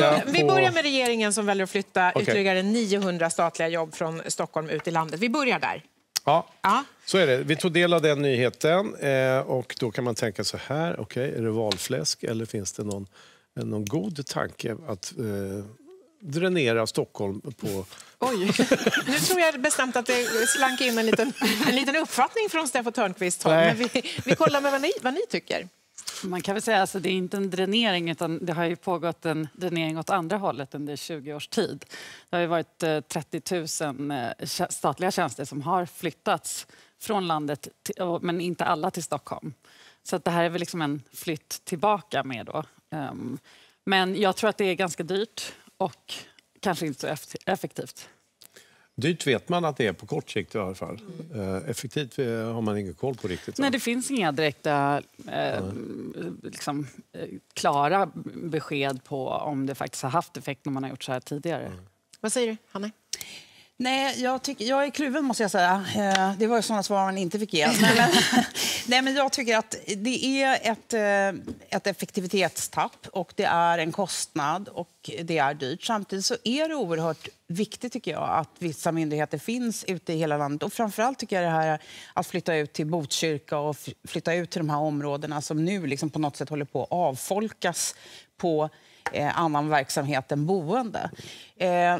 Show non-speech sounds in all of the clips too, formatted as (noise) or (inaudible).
välja vi på... börjar med regeringen som väljer att flytta Okej. ytterligare 900 statliga jobb från Stockholm ut i landet. Vi börjar där. Ja, Ja. så är det. Vi tog del av den nyheten eh, och då kan man tänka så här, okej, är det valfläsk eller finns det någon, någon god tanke att eh, dränera Stockholm på... Oj. Nu tror jag bestämt att det slank in en liten, en liten uppfattning från Steffo Törnqvist. Men vi, vi kollar med vad ni, vad ni tycker. Man kan väl säga att alltså, det är inte en dränering utan det har ju pågått en dränering åt andra hållet under 20 års tid. Det har ju varit eh, 30 000 eh, statliga tjänster som har flyttats från landet, men inte alla till Stockholm. Så att det här är väl liksom en flytt tillbaka med då. Ehm, men jag tror att det är ganska dyrt och kanske inte så effektivt. Dyrt vet man att det är på kort sikt i alla fall. Eh, effektivt eh, har man ingen koll på riktigt. Nej, det finns inga direkta eh, liksom, eh, klara besked på om det faktiskt har haft effekt när man har gjort så här tidigare. Vad säger du, Hanna? Nej, jag, tycker, jag är kluven måste jag säga. Eh, Det var ju sådana svar man inte fick ge. Nej, men, (laughs) nej, men jag tycker att det är ett, eh, ett effektivitetstapp och det är en kostnad och det är dyrt. Samtidigt så är det oerhört viktigt tycker jag att vissa myndigheter finns ute i hela landet. Och framförallt tycker jag det här att flytta ut till Botkyrka och flytta ut till de här områdena som nu liksom på något sätt håller på att avfolkas på eh, annan verksamhet än boende. Eh,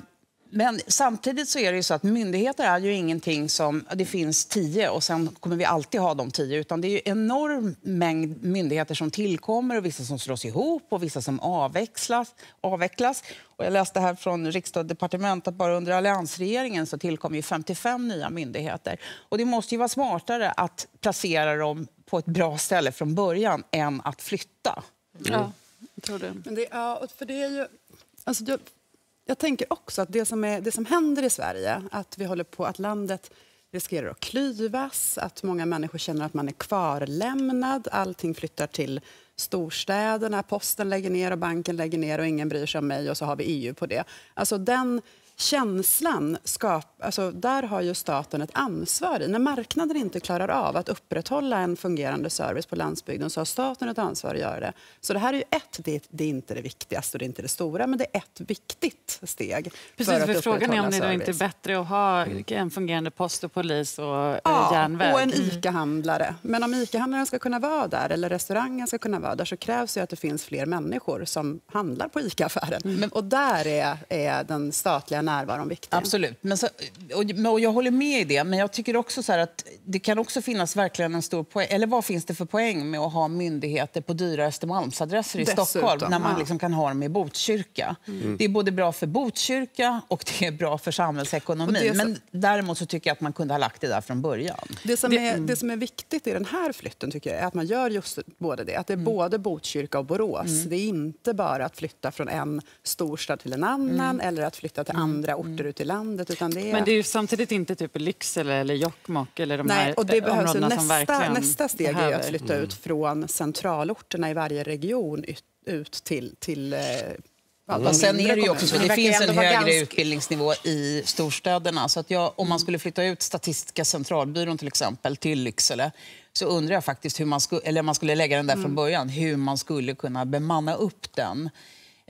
men samtidigt så är det ju så att myndigheter är ju ingenting som, det finns tio och sen kommer vi alltid ha de tio. Utan det är ju enorm mängd myndigheter som tillkommer och vissa som slås ihop och vissa som avvecklas. avvecklas. Och jag läste här från riksdag och departement att bara under alliansregeringen så tillkom ju 55 nya myndigheter. Och det måste ju vara smartare att placera dem på ett bra ställe från början än att flytta. Ja, jag tror det. Men det, ja, för det är ju... Alltså jag, jag tänker också att det som, är, det som händer i Sverige, att vi håller på att landet riskerar att klyvas, att många människor känner att man är kvarlämnad, allting flyttar till storstäderna, posten lägger ner och banken lägger ner och ingen bryr sig om mig och så har vi EU på det. Alltså den känslan, skap, alltså där har ju staten ett ansvar. i. När marknaden inte klarar av att upprätthålla en fungerande service på landsbygden så har staten ett ansvar att göra det. Så det här är ju ett, det, det är inte det viktigaste och det är inte det stora, men det är ett viktigt steg. Precis, att för frågan är om det då inte är service. bättre att ha en fungerande post och polis och ja, Ja, järnväg. och en ICA-handlare. Men om ICA-handlaren ska kunna vara där eller restaurangen ska kunna vara där så krävs det att det finns fler människor som handlar på ICA-affären. Och där är, är den statliga närvaron viktig. Absolut. Men så, och, och jag håller med i det, men jag tycker också så här att det kan också finnas verkligen en stor poäng. Eller vad finns det för poäng med att ha myndigheter på dyra Östermalmsadresser i Dessutom, Stockholm när man ja. liksom kan ha dem i Botkyrka? Det är både bra för Botkyrka och det är bra för samhällsekonomin. det så- Men däremot så tycker jag att man kunde ha lagt det där från början. Det som, är, det som är viktigt i den här flytten tycker jag är att man gör just både det. Att det är både Botkyrka och Borås. Det är inte bara att flytta från en storstad till en annan eller att flytta till andra orter ute i landet. Utan det är... Men det är ju samtidigt inte typ Lycksele eller Jokkmokk eller de Nej, här och det eh, behövs områdena som nästa, verkligen nästa steg är behöver. att flytta ut från centralorterna i varje region ut, till, till eh, de Och sen är det ju också så, det finns en högre ganska- utbildningsnivå i storstäderna. Så att jag, om man skulle flytta ut Statistiska centralbyrån till exempel till Lycksele så undrar jag faktiskt hur man skulle, eller man skulle lägga den där från början, hur man skulle kunna bemanna upp den.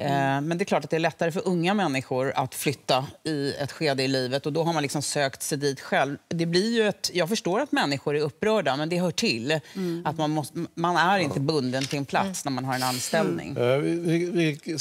Eh, Men det är klart att det är lättare för unga människor att flytta i ett skede i livet och då har man liksom sökt sig dit själv. Det blir ju ett, jag förstår att människor är upprörda, men det hör till. Att man, måste, man är inte bunden till en plats när man har en anställning. Eh, vi, vi